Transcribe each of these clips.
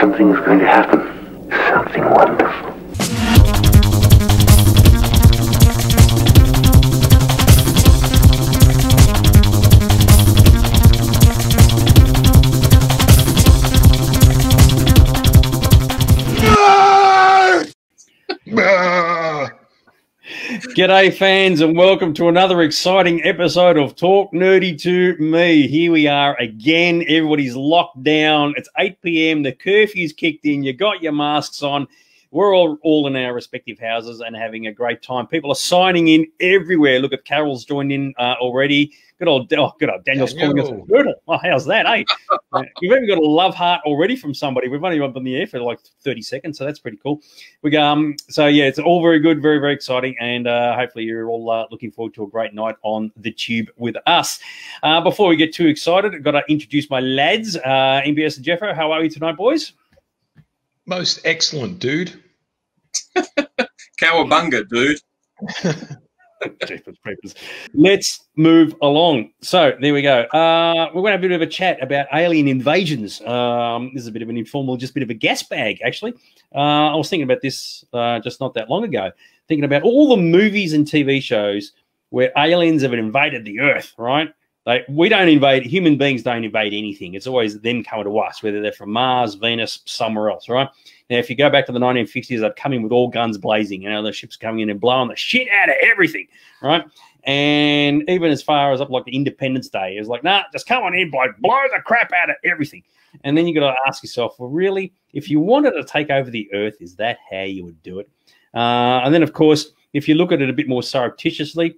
Something is going to happen. Something wonderful. G'day, fans, and welcome to another exciting episode of Talk Nerdy to Me. Here we are again. Everybody's locked down. It's 8 p.m. The curfew's kicked in. You got your masks on. We're all, all in our respective houses and having a great time. People are signing in everywhere. Look at Carol's joined in uh, already. Good old, oh, good old Daniel's calling us a turtle. Oh, how's that, eh? We've even got a love heart already from somebody. We've only been on the air for like 30 seconds, so that's pretty cool. We go, um, so yeah, it's all very good, very very exciting, and uh, hopefully you're all uh, looking forward to a great night on the tube with us. Uh, before we get too excited, I've got to introduce my lads, uh, MBS and Jeffro. How are you tonight, boys? Most excellent, dude. Cowabunga, dude. Jeepers creepers. Let's move along. So there we go. Uh, we're going to have a bit of a chat about alien invasions. Um, this is a bit of an informal, just a bit of a gas bag, actually. Uh, I was thinking about this uh, just not that long ago, thinking about all the movies and TV shows where aliens have invaded the Earth, right? Like we don't invade human beings don't invade anything. It's always them coming to us, whether they're from Mars, Venus, somewhere else, right? Now, if you go back to the 1950s, they'd come in with all guns blazing. You know, the ships coming in and blowing the shit out of everything, right? And even as far as up like the Independence Day, it was like, nah, just come on in, blow, blow the crap out of everything. And then you got to ask yourself, well, really, if you wanted to take over the Earth, is that how you would do it? Uh, and then, of course, if you look at it a bit more surreptitiously,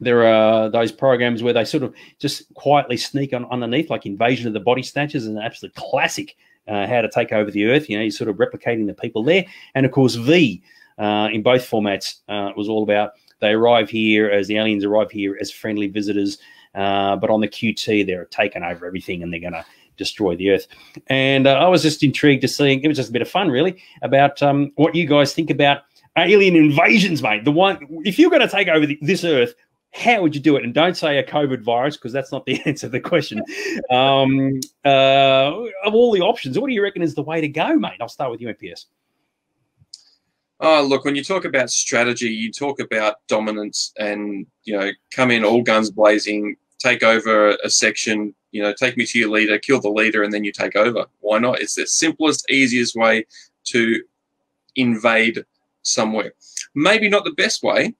there are those programs where they sort of just quietly sneak on underneath, like Invasion of the Body Snatchers, an absolute classic. Uh, how to take over the Earth? You know, you're sort of replicating the people there, and of course, V uh, in both formats uh, was all about they arrive here as the aliens arrive here as friendly visitors, uh, but on the QT they're taking over everything and they're going to destroy the Earth. And uh, I was just intrigued to see. It was just a bit of fun, really, about um, what you guys think about alien invasions, mate. The one if you're going to take over the, this Earth, how would you do it? And don't say a COVID virus because that's not the answer to the question. Um, uh, of all the options, what do you reckon is the way to go, mate? I'll start with you, MPS. Oh, look, when you talk about strategy, you talk about dominance and, you know, come in all guns blazing, take over a section, you know, take me to your leader, kill the leader, and then you take over. Why not? It's the simplest, easiest way to invade somewhere. Maybe not the best way,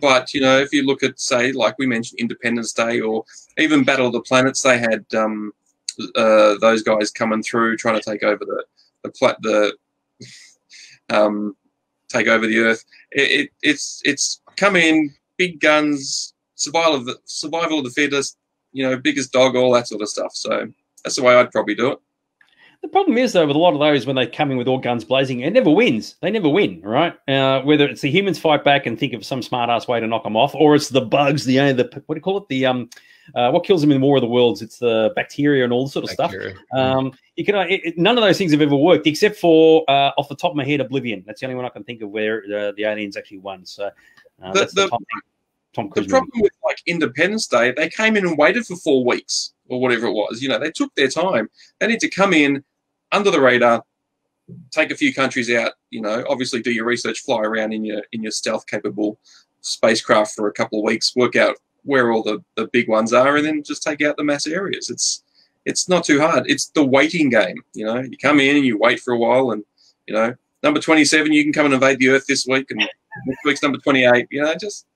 but, you know, if you look at, say, like we mentioned, Independence Day or even Battle of the Planets, they had um, uh, those guys coming through trying to take over the, the, the um, take over the earth. It, it, it's it's come in big guns, survival of the survival of the fittest, you know, biggest dog, all that sort of stuff. So that's the way I'd probably do it. The problem is, though, with a lot of those, when they come in with all guns blazing, it never wins. They never win, right? Uh, whether it's the humans fight back and think of some smart ass way to knock them off, or it's the bugs, the, uh, the what do you call it? The um, uh, what kills them in War of the Worlds? It's the bacteria and all this sort of stuff. Um, you can it, it- none of those things have ever worked except for uh, off the top of my head, Oblivion. That's the only one I can think of where uh, the aliens actually won. So uh, The- that's the, the- Tom, Tom The problem with like Independence Day, they came in and waited for four weeks or whatever it was. You know, they took their time. They need to come in under the radar, take a few countries out. You know, obviously do your research, fly around in your in your stealth capable spacecraft for a couple of weeks, work out where all the, the big ones are, and then just take out the mass areas. It's it's not too hard. It's the waiting game. You know, you come in and you wait for a while, and you know, number twenty seven, you can come and invade the Earth this week, and next week's number twenty eight. You know, just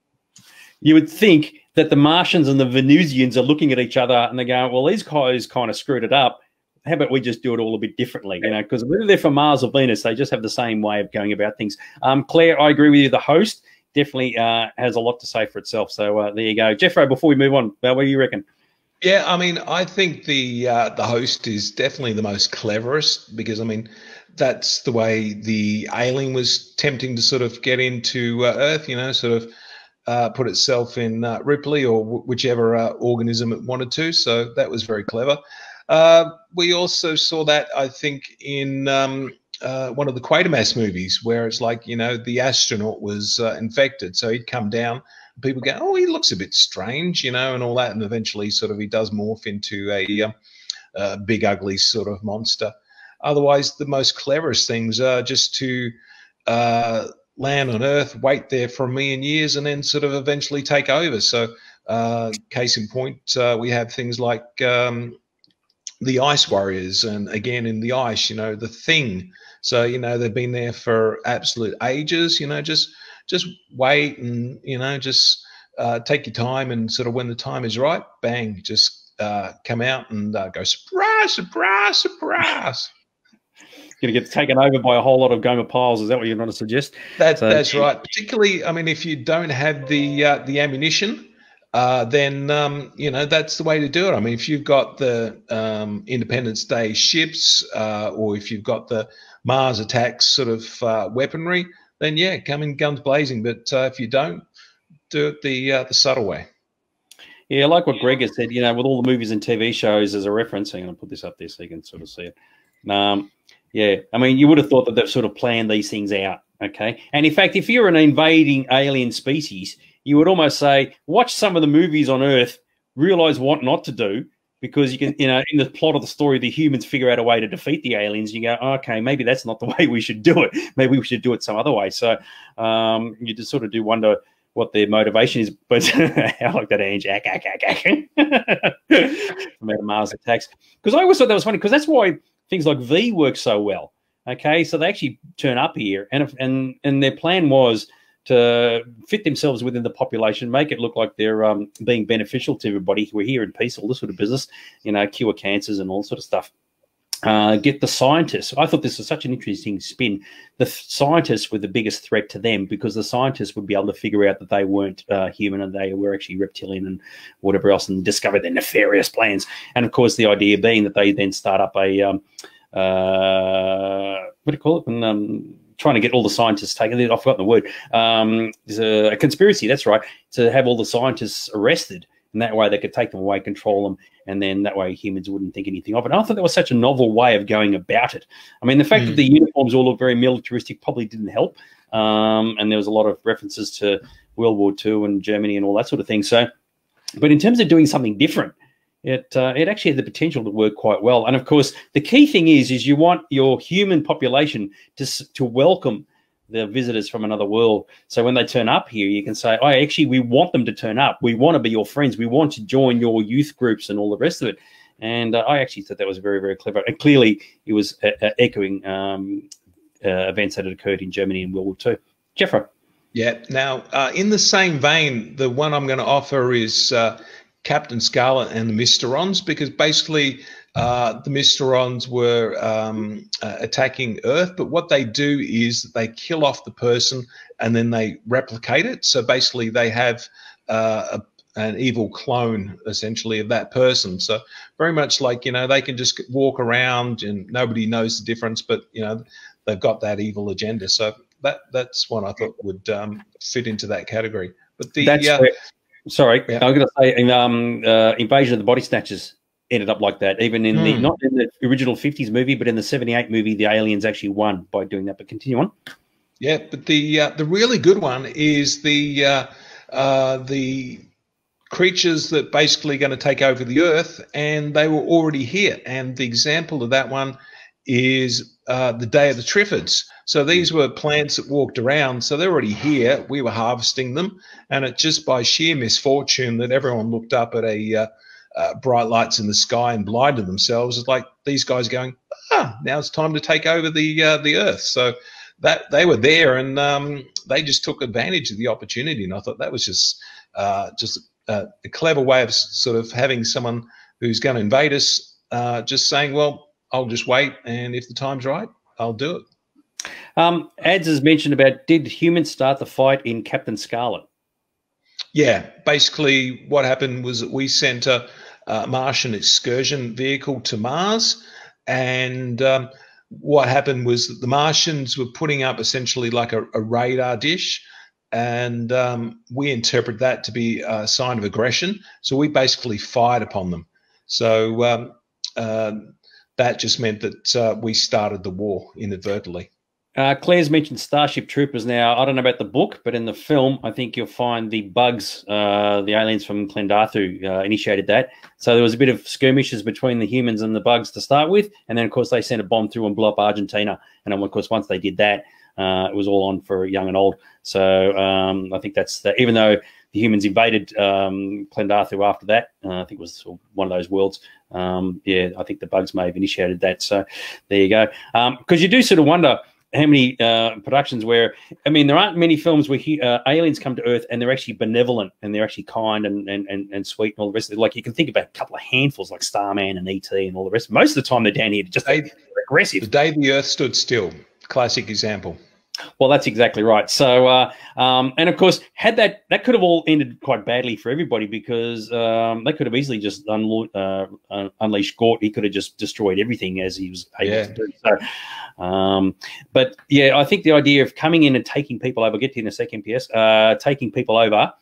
you would think that the Martians and the Venusians are looking at each other and they're going, well, these guys kind of screwed it up. How about we just do it all a bit differently? You know, because whether they're from Mars or Venus, they just have the same way of going about things. Um, Claire, I agree with you. The host definitely uh, has a lot to say for itself. So uh, there you go. Jeffro, before we move on, what do you reckon? Yeah, I mean, I think the uh, the host is definitely the most cleverest because I mean, that's the way the alien was tempting to sort of get into uh, Earth. You know, sort of uh, put itself in uh, Ripley or w- whichever uh, organism it wanted to. So that was very clever. Uh, we also saw that I think in um, uh, one of the Quatermass movies where it's like you know the astronaut was uh, infected, so he'd come down people go, oh, he looks a bit strange, you know, and all that. And eventually, sort of, he does morph into a, um, big, ugly sort of monster. otherwise, the most cleverest things are just to uh, land on Earth, wait there for a million years, and then sort of eventually take over. So, uh, case in point, we have things like um, the Ice Warriors, and again in the ice, you know, the Thing. So, you know, they've been there for absolute ages. You know, just just wait and you know just uh, take your time and sort of when the time is right, bang, just uh, come out and uh, go surprise, surprise, surprise. Going to get taken over by a whole lot of Gomer Pyles. Is that what you're trying to suggest? That, so, that's right. Particularly, I mean, if you don't have the uh, the ammunition, uh, then um, you know that's the way to do it. I mean, if you've got the um, Independence Day ships, uh, or if you've got the Mars attacks sort of uh, weaponry, then yeah, come in guns blazing. But uh, if you don't, do it the uh, the subtle way. Yeah, like what Greg has said, you know, with all the movies and TV shows as a reference, I'm going to put this up there so you can sort of see it. Um, yeah, I mean, you would have thought that they've sort of planned these things out, okay? And in fact, if you're an invading alien species, you would almost say, watch some of the movies on Earth, realize what not to do, because you can, you know, in the plot of the story, the humans figure out a way to defeat the aliens. You go, okay, maybe that's not the way we should do it. Maybe we should do it some other way. So um, you just sort of do wonder what their motivation is. But I like that Ange, ack, ack, ack, ack. from Mars attacks. Because I always thought that was funny because that's why things like V work so well. Okay, so they actually turn up here, and if, and and their plan was to fit themselves within the population, make it look like they're um, being beneficial to everybody. We're here in peace, all this sort of business, you know, cure cancers and all sort of stuff. Uh, get the scientists. I thought this was such an interesting spin. The scientists were the biggest threat to them because the scientists would be able to figure out that they weren't uh, human and they were actually reptilian and whatever else and discover their nefarious plans. And of course, the idea being that they then start up a um, uh, what do you call it? And, um, trying to get all the scientists taken. I've forgotten the word. Um, there's a, a conspiracy. That's right. To have all the scientists arrested and that way they could take them away, control them, and then that way humans wouldn't think anything of it. And I thought that was such a novel way of going about it. I mean, the fact mm. that the uniforms all look very militaristic probably didn't help, um, and there was a lot of references to World War II and Germany and all that sort of thing. So, but in terms of doing something different, it uh, it actually had the potential to work quite well. And of course, the key thing is is you want your human population to to welcome the visitors from another world. So when they turn up here, you can say, "Oh, actually, we want them to turn up. We want to be your friends. We want to join your youth groups and all the rest of it." And uh, I actually thought that was very, very clever. And clearly, it was uh, uh echoing um, uh, events that had occurred in Germany in World War II. Jeffro. Yeah. Now, uh, in the same vein, the one I'm going to offer is Captain Scarlet and the Mysterons, because basically uh, the Mysterons were um, uh, attacking Earth, but what they do is they kill off the person and then they replicate it. So basically, they have uh, a, an evil clone essentially of that person. So very much like you know they can just walk around and nobody knows the difference, but you know they've got that evil agenda. So that that's one I thought would um, fit into that category. But the that's uh, sorry, yeah. I was going to say in um, uh, Invasion of the Body Snatchers ended up like that. Even in mm. the hmm. not in the original '50s movie, but in the '78 movie, the aliens actually won by doing that. But continue on. Yeah, but the uh, the really good one is the uh, uh, the creatures that basically going to take over the Earth, and they were already here. And the example of that one is uh, the Day of the Triffids. So these were plants that walked around, so they're already here. We were harvesting them, and it just by sheer misfortune that everyone looked up at a uh, uh, bright lights in the sky and blinded themselves. It's like these guys going, ah, now it's time to take over the uh, the earth. So that they were there and um, they just took advantage of the opportunity. And I thought that was just uh, just a, a, clever way of sort of having someone who's going to invade us uh, just saying, well, I'll just wait, and if the time's right, I'll do it. Um, Ads has mentioned about did humans start the fight in Captain Scarlet? Yeah, basically, what happened was that we sent a, a Martian excursion vehicle to Mars, and um, what happened was that the Martians were putting up essentially like a, a radar dish, and um, we interpret that to be a sign of aggression. So we basically fired upon them. So um, uh, that just meant that uh, we started the war inadvertently. Uh, Claire's mentioned Starship Troopers. Now, I don't know about the book, but in the film, I think you'll find the bugs, uh, the aliens from Klendathu, uh, initiated that. So there was a bit of skirmishes between the humans and the bugs to start with, and then of course they sent a bomb through and blew up Argentina. And of course once they did that, uh, it was all on for young and old. So um, I think that's the, even though the humans invaded um, Klendathu after that, uh, I think it was one of those worlds. Um, yeah, I think the bugs may have initiated that. So there you go. Because um, you do sort of wonder how many uh, productions where I mean there aren't many films where he, uh, aliens come to Earth and they're actually benevolent and they're actually kind and, and, and, and sweet and all the rest of it. Like you can think about a couple of handfuls like Starman and ET and all the rest. Most of the time they're down here just they, aggressive. The day the Earth stood still, classic example. Well, that's exactly right. So, uh, um, and of course, had that that could have all ended quite badly for everybody because um, they could have easily just unlo- uh, unleashed Gort. He could have just destroyed everything as he was able yeah. to do. So, um, but yeah, I think the idea of coming in and taking people over, get to in a second, PS, uh, taking people over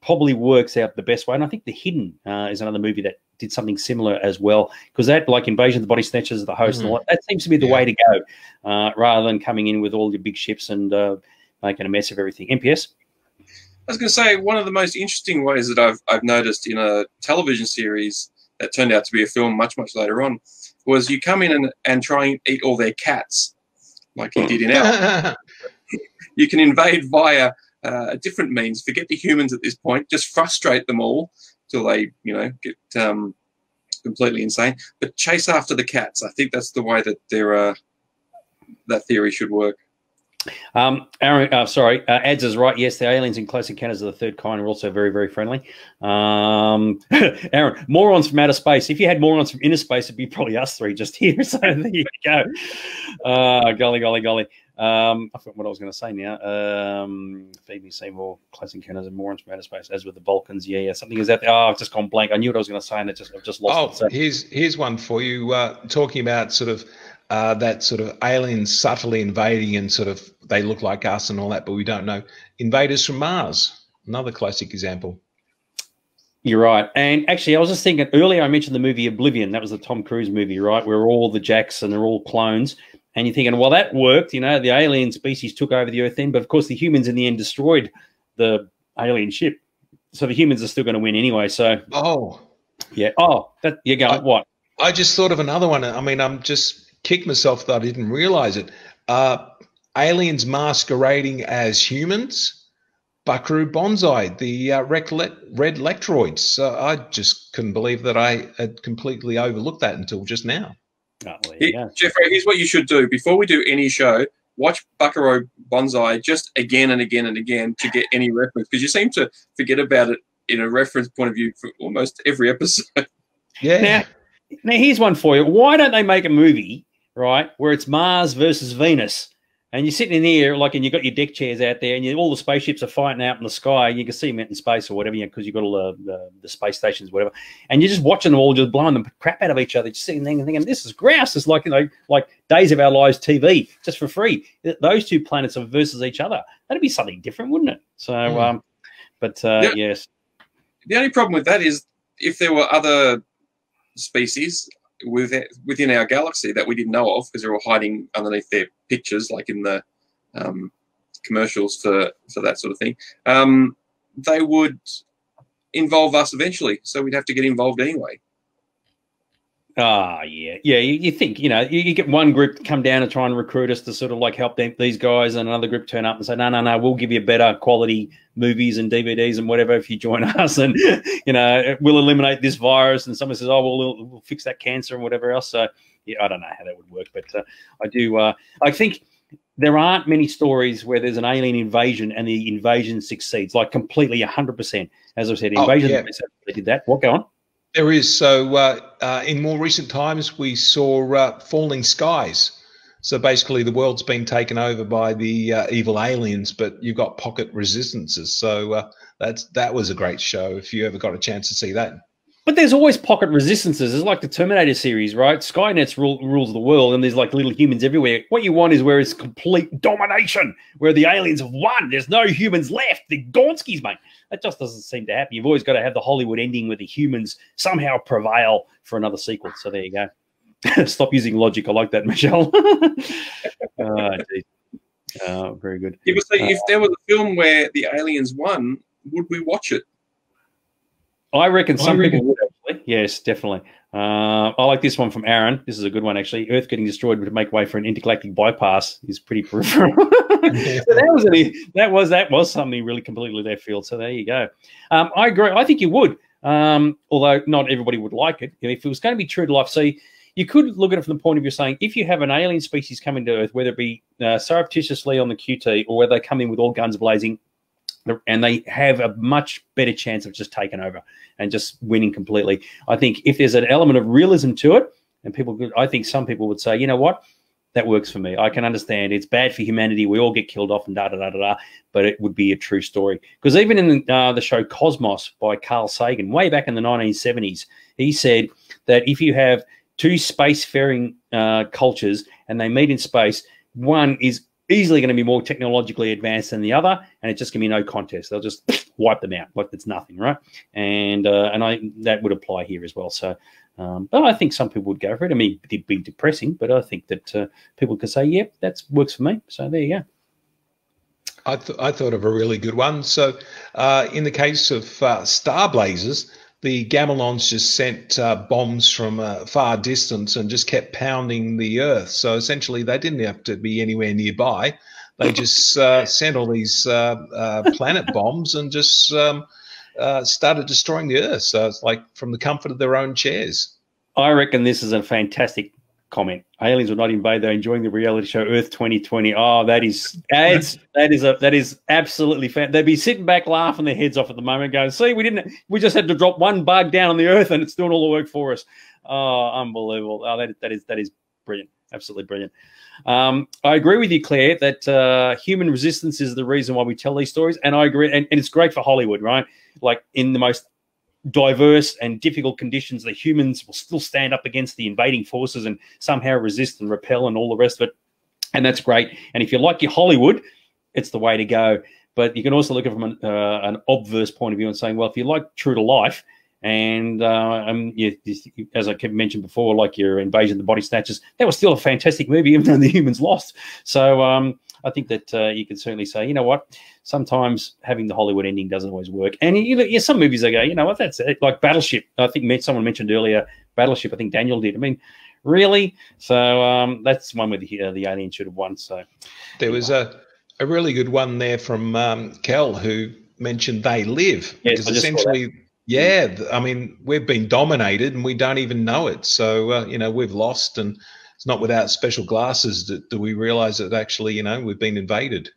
probably works out the best way. And I think The Hidden uh, is another movie that did something similar as well because that, like Invasion of the Body Snatchers, of the host, mm. and all that, that seems to be the yeah. way to go uh, rather than coming in with all your big ships and uh, making a mess of everything. MPS. I was going to say one of the most interesting ways that I've I've noticed in a television series that turned out to be a film much much later on was you come in and, and try and eat all their cats like you did in our. you can invade via uh, a different means. Forget the humans at this point. Just frustrate them all till they, you know, get um, completely insane. But chase after the cats. I think that's the way that there uh, that theory should work. Um, Aaron, uh, sorry, uh, Ads is right. Yes, the aliens in Close Encounters of the Third Kind are also very, very friendly. Um, Aaron, morons from outer space. If you had morons from inner space, it'd be probably us three just here. So there you go. Uh, golly, golly, golly. Um, I forgot what I was going to say now. Um, Feed me, Seymour, Close Encounters of Morons from Outer Space, as with the Balkans. Yeah, yeah, something is out there. Oh, I've just gone blank. I knew what I was going to say, and it just I've just lost oh, it. So. here's here's one for you. Uh, talking about sort of uh, that sort of aliens subtly invading, and sort of they look like us and all that, but we don't know. Invaders from Mars, another classic example. You're right. And actually, I was just thinking earlier, I mentioned the movie Oblivion. That was the Tom Cruise movie, right? Where all the Jacks and they're all clones. And you're thinking, well, that worked. You know, the alien species took over the Earth then, but of course, the humans in the end destroyed the alien ship. So the humans are still going to win anyway. So, oh, yeah. Oh, that you're going, what? I just thought of another one. I mean, I'm just kicked myself that I didn't realize it. Uh, aliens masquerading as humans. Buckaroo Banzai, the uh, red Lectroids. Uh, I just couldn't believe that I had completely overlooked that until just now. Oh, well, Jeffrey, here's what you should do before we do any show. Watch Buckaroo Banzai just again and again and again to get any reference because you seem to forget about it in a reference point of view for almost every episode. Yeah. Now, now here's one for you. Why don't they make a movie right where it's Mars versus Venus? And you're sitting in here, like, and you've got your deck chairs out there, and you, all the spaceships are fighting out in the sky. And you can see them out in space or whatever, because you have got all the, the, the, space stations, whatever. And you're just watching them all, just blowing the crap out of each other, just sitting there and thinking, "This is grouse." It's like you know, like Days of Our Lives TV, just for free. Those two planets are versus each other. That'd be something different, wouldn't it? So, mm. um, but uh, yes. The only problem with that is if there were other species within our galaxy that we didn't know of because they're all hiding underneath their pictures, like in the um, commercials for for that sort of thing. Um, they would involve us eventually, so we'd have to get involved anyway. Ah, yeah, yeah. You, you, think you know you, you, get one group come down and try and recruit us to sort of like help them, these guys, and another group turn up and say, no, no, no, we'll give you better quality movies and DVDs and whatever if you join us, and you know we'll eliminate this virus. And someone says, oh, well, we'll, we'll fix that cancer and whatever else. So yeah, I don't know how that would work, but uh, I do. Uh, I think there aren't many stories where there's an alien invasion and the invasion succeeds, like completely 100%. As I said, oh, invasion, oh, yeah. they did that. What, go on? There is. So uh, uh, in more recent times, we saw uh, Falling Skies. So basically, the world's been taken over by the uh, evil aliens, but you've got pocket resistances. So uh, that's that was a great show. If you ever got a chance to see that. But there's always pocket resistances. It's like the Terminator series, right? Skynet's rule, rules the world, and there's like little humans everywhere. What you want is where it's complete domination, where the aliens have won. There's no humans left. The Gonskis, mate. That just doesn't seem to happen. You've always got to have the Hollywood ending where the humans somehow prevail for another sequel. So there you go. Stop using logic. I like that, Michelle. oh, Uh, very good. Yeah, so if there was a film where the aliens won, would we watch it? I reckon some reckon- people would actually. Yes, definitely. Uh, I like this one from Aaron. This is a good one actually. Earth getting destroyed would make way for an intergalactic bypass is pretty peripheral. so that was an, that was that was something really completely left field. So there you go. Um, I agree. I think you would, um, although not everybody would like it. If it was going to be true to life, so you could look at it from the point of view saying if you have an alien species coming to Earth, whether it be uh, surreptitiously on the QT or whether they come in with all guns blazing, and they have a much better chance of just taking over and just winning completely. I think if there's an element of realism to it, and people, could, I think some people would say, you know what, that works for me. I can understand it's bad for humanity. We all get killed off and da da da da da. But it would be a true story because even in uh, the show Cosmos by Carl Sagan, way back in the 1970s, he said that if you have two spacefaring uh, cultures and they meet in space, one is easily going to be more technologically advanced than the other, and it's just going to be no contest. They'll just wipe them out like it's nothing, right? And uh, and I that would apply here as well. So, um, but I think some people would go for it. I mean, it'd be depressing, but I think that uh, people could say, "Yeah, that works for me." So there you go. I, th- I thought of a really good one. So, uh, in the case of uh, Star Blazers, the Gamilons just sent uh, bombs from a far distance and just kept pounding the Earth. So essentially, they didn't have to be anywhere nearby. They just uh, sent all these uh, uh, planet bombs and just um, uh, started destroying the Earth. So it's like from the comfort of their own chairs. I reckon this is a fantastic comment. Aliens will not invade; they're enjoying the reality show Earth 2020. Oh, that is ads. that is a that is absolutely fan. They'd be sitting back laughing their heads off at the moment, going, "See, we didn't. We just had to drop one bug down on the Earth, and it's doing all the work for us." Oh, unbelievable! Oh, that that is that is brilliant. Absolutely brilliant. Um, I agree with you, Claire, that uh, human resistance is the reason why we tell these stories, and I agree. And, and it's great for Hollywood, right? Like in the most diverse and difficult conditions, the humans will still stand up against the invading forces and somehow resist and repel and all the rest of it. And that's great. And if you like your Hollywood, it's the way to go. But you can also look at it from an, uh, an obverse point of view and saying, well, if you like true to life, and uh, um, you, you- as I mentioned before, like your Invasion of the Body Snatchers, that was still a fantastic movie, even though the humans lost. So um, I think that uh, you can certainly say, you know what, sometimes having the Hollywood ending doesn't always work. And you know, yeah, some movies they go, you know what, that's it. Like Battleship. I think me- someone mentioned earlier Battleship. I think Daniel did. I mean, really? So um, that's one where the uh, the alien should have won. So There was a, a really good one there from um, Kel who mentioned they live Yes, because I just saw that. essentially, yeah, I mean, we've been dominated and we don't even know it. So, uh, you know, we've lost and it's not without special glasses that, that we realize that actually, you know, we've been invaded.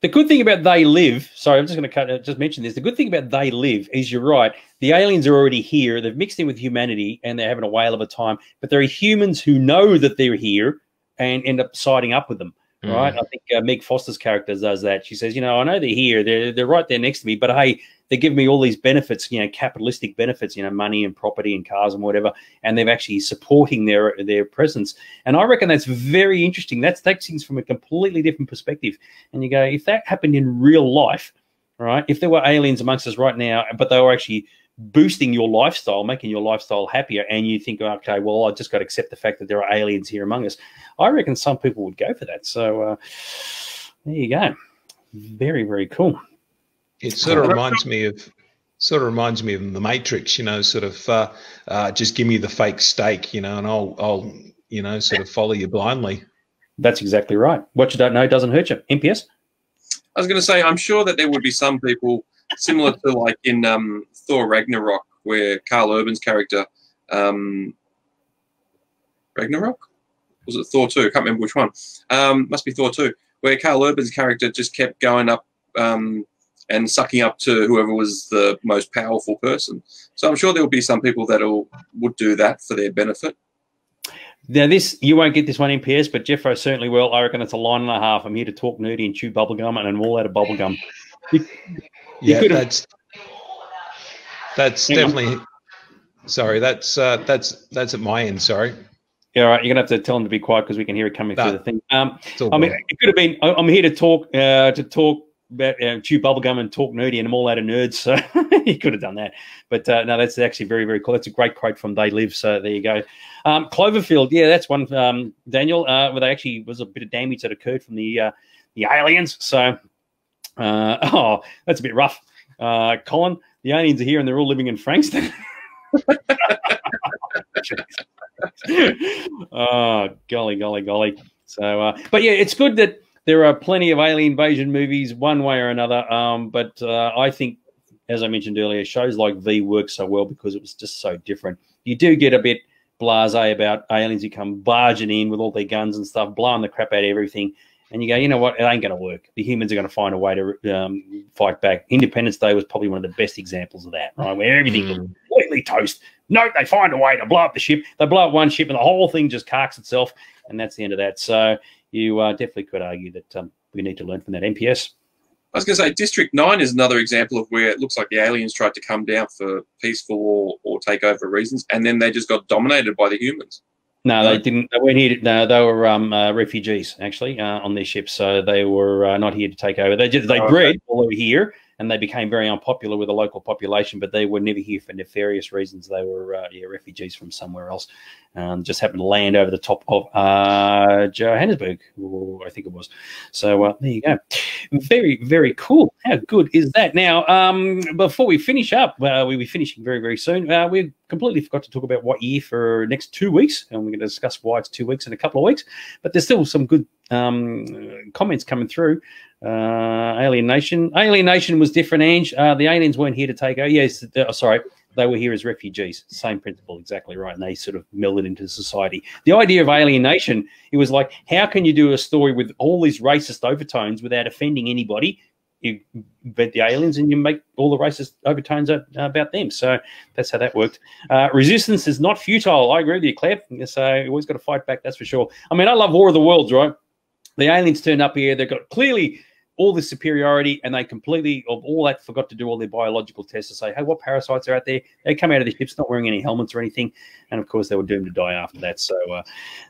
The good thing about They Live, sorry, I'm just going to cut, uh, just mention this. The good thing about They Live is you're right. The aliens are already here. They've mixed in with humanity and they're having a whale of a time. But there are humans who know that they're here and end up siding up with them. Right? I think uh, Meg Foster's character does that. She says, you know, I know they're here. They're they're right there next to me, but hey, they give me all these benefits, you know, capitalistic benefits, you know, money and property and cars and whatever, and they're actually supporting their their presence. And I reckon that's very interesting. That's takes things from a completely different perspective. And you go, if that happened in real life, right? If there were aliens amongst us right now, but they were actually boosting your lifestyle, making your lifestyle happier, and you think, okay, well, I just got to accept the fact that there are aliens here among us. I reckon some people would go for that. So uh, there you go. Very, very cool. It sort of reminds me of sort of reminds me of the Matrix, you know, sort of uh, uh, just give me the fake steak, you know, and I'll I'll you know sort of follow you blindly. That's exactly right. What you don't know doesn't hurt you. MPS. I was going to say, I'm sure that there would be some people similar to like in um, Thor Ragnarok, where Karl Urban's character, um, Ragnarok, was it Thor two? I can't remember which one. Um, must be Thor two, where Karl Urban's character just kept going up um, and sucking up to whoever was the most powerful person. So I'm sure there will be some people that will would do that for their benefit. Now, this you won't get this one in PS, but Jeffro certainly will. I reckon it's a line and a half. I'm here to talk nerdy and chew bubblegum, and I'm all out of bubblegum. You Yeah, could've- that's that's Hang on. definitely. Sorry, that's uh, that's that's at my end. Sorry, Yeah, all right. You're gonna have to tell him to be quiet because we can hear it coming No. through the thing. Um, I mean, good. it could have been. I'm here to talk uh, to talk about uh, chew bubblegum and talk nerdy, and I'm all out of nerds. So he could have done that, but uh, no, that's actually very very cool. That's a great quote from They Live. So there you go. Um, Cloverfield, yeah, that's one. Um, Daniel, uh, where they actually was a bit of damage that occurred from the uh, the aliens. So, uh, oh, that's a bit rough. Uh, Colin, the aliens are here and they're all living in Frankston. oh, golly, golly, golly. So, uh, but yeah, it's good that there are plenty of alien invasion movies, one way or another. Um, but uh, I think, as I mentioned earlier, shows like V work so well because it was just so different. You do get a bit blasé about aliens who come barging in with all their guns and stuff, blowing the crap out of everything. And you go, you know what? It ain't going to work. The humans are going to find a way to um, fight back. Independence Day was probably one of the best examples of that, right? Where everything was completely toast. No, they find a way to blow up the ship. They blow up one ship, and the whole thing just carks itself, and that's the end of that. So you uh, definitely could argue that um, we need to learn from that. NPS. I was going to say District Nine is another example of where it looks like the aliens tried to come down for peaceful or, or takeover reasons, and then they just got dominated by the humans. No, they didn't. They weren't here. To, no, they were um, uh, refugees actually uh, on their ships, so they were uh, not here to take over. They just they Oh, bred okay. all over here, and they became very unpopular with the local population. But they were never here for nefarious reasons. They were uh, yeah refugees from somewhere else. Um, just happened to land over the top of uh, Johannesburg, I think it was. So uh, there you go. Very very cool. How good is that? Now, um, before we finish up, uh, we'll be finishing very very soon. Uh, we completely forgot to talk about what year for next two weeks, and we're going to discuss why it's two weeks in a couple of weeks. But there's still some good um, comments coming through. Uh, Alien Nation. Alien Nation was different, Ange. Uh, the aliens weren't here to take over. Yes, uh, sorry. They were here as refugees. Same principle, exactly right. And they sort of melded into society. The idea of alienation, it was like, how can you do a story with all these racist overtones without offending anybody? You invent the aliens and you make all the racist overtones about them. So that's how that worked. Uh, resistance is not futile. I agree with you, Claire. So you always got to fight back. That's for sure. I mean, I love War of the Worlds, right? The aliens turned up here. They've got clearly all this superiority, and they completely of all that forgot to do all their biological tests to say, hey, what parasites are out there? They come out of the ships not wearing any helmets or anything, and of course they were doomed to die after that. So uh,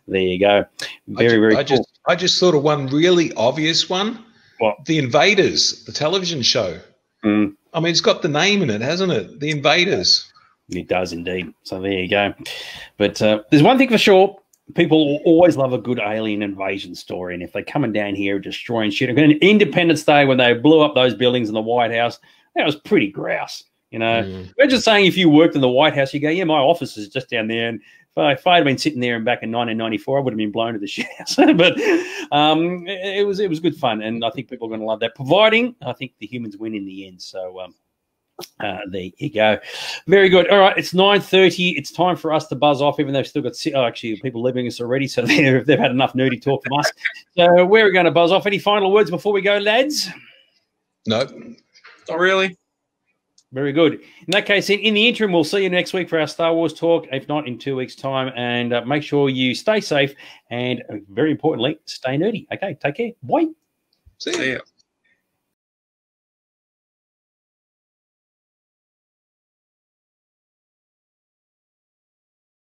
there you go. Very I, ju- very I cool. just I just thought of one really obvious one. What? The Invaders, the television show. Mm. I mean, it's got the name in it, hasn't it? The Invaders. It does indeed. So there you go. But uh, there's one thing for sure. People always love a good alien invasion story. And if they're coming down here destroying shit, and Independence Day when they blew up those buildings in the White House, that was pretty grouse. You know, Mm. imagine saying if you worked in the White House, you go, yeah, my office is just down there. And if I, had been sitting there and back in 1994, I would have been blown to the shit house. but um, it, it was it was good fun, and I think people are going to love that. Providing I think the humans win in the end. So um, uh, there you go. Very good. All right, it's nine thirty. It's time for us to buzz off, even though we've still got oh, actually people leaving us already. So they've, they've had enough nerdy talk from us. So we're going to buzz off. Any final words before we go, lads? No, Not really. Very good. In that case, in, in the interim, we'll see you next week for our Star Wars talk. If not, in two weeks' time. And uh, make sure you stay safe and, very importantly, stay nerdy. Okay, take care. Bye. see ya. See ya.